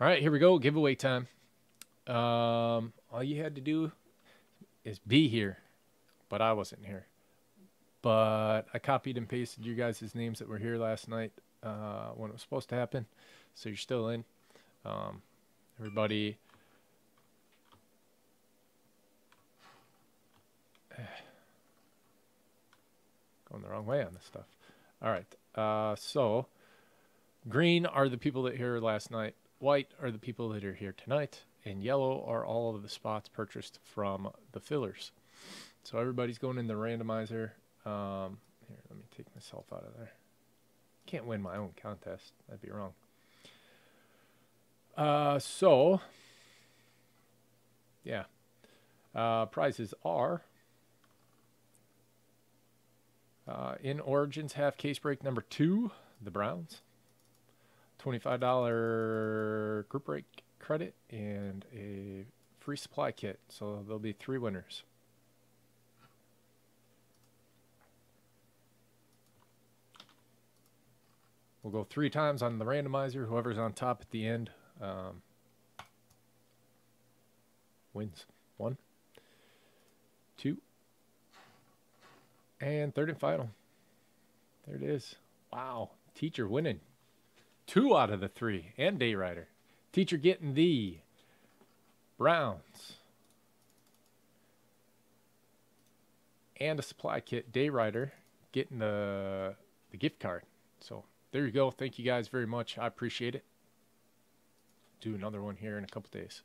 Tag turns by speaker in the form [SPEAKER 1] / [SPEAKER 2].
[SPEAKER 1] All right, here we go. Giveaway time. Um, all you had to do is be here, but I wasn't here. But I copied and pasted you guys' names that were here last night uh, when it was supposed to happen. So you're still in. Um, everybody. Going the wrong way on this stuff. All right. Uh, so green are the people that here last night. White are the people that are here tonight, and yellow are all of the spots purchased from the fillers. So everybody's going in the randomizer. Um, here, let me take myself out of there. Can't win my own contest. I'd be wrong. Uh, so, yeah. Uh, prizes are uh, in Origins half case break number two, the Browns. $25 group break credit and a free supply kit. So there'll be three winners. We'll go three times on the randomizer. Whoever's on top at the end um, wins. One, two, and third and final. There it is. Wow. Teacher winning. Two out of the three. And Day Rider. Teacher getting the Browns. And a supply kit. Day Rider getting the the gift card. So there you go. Thank you guys very much. I appreciate it. Do another one here in a couple days.